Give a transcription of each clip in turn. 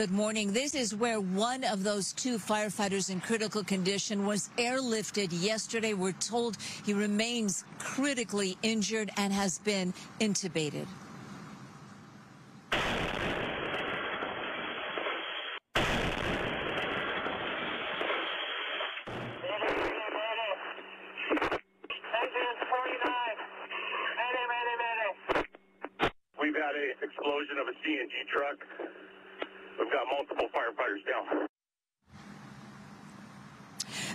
Good morning. This is where one of those two firefighters in critical condition was airlifted yesterday. We're told he remains critically injured and has been intubated. We've had a explosion of a CNG truck. We've got multiple firefighters down.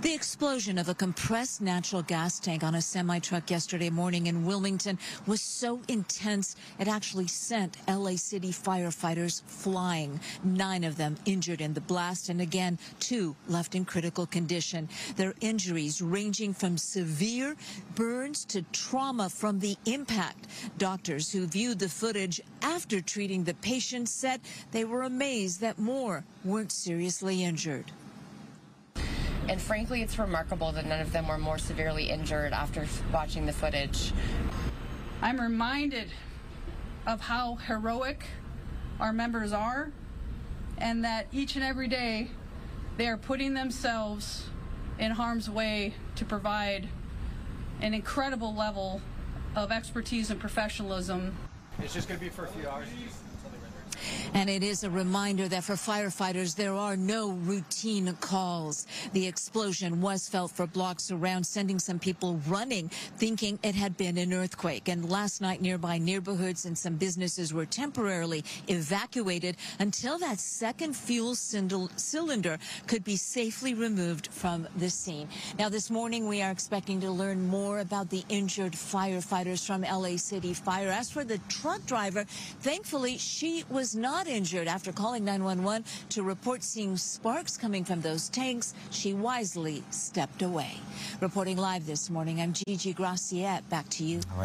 The explosion of a compressed natural gas tank on a semi truck yesterday morning in Wilmington was so intense it actually sent LA City firefighters flying. Nine of them injured in the blast, and again, two left in critical condition. Their injuries ranging from severe burns to trauma from the impact. Doctors who viewed the footage after treating the patient said they were amazed that more weren't seriously injured. And frankly, it's remarkable that none of them were more severely injured after watching the footage. I'm reminded of how heroic our members are and that each and every day they are putting themselves in harm's way to provide an incredible level of expertise and professionalism. It's just going to be for a few hours. And it is a reminder that for firefighters, there are no routine calls. The explosion was felt for blocks around, sending some people running, thinking it had been an earthquake. And last night, nearby neighborhoods and some businesses were temporarily evacuated until that second fuel cylinder could be safely removed from the scene. Now, this morning, we are expecting to learn more about the injured firefighters from LA City Fire. As for the truck driver, thankfully, she not injured after calling 911 to report seeing sparks coming from those tanks. She wisely stepped away. Reporting live this morning, I'm Gigi Graciette. Back to you. All right.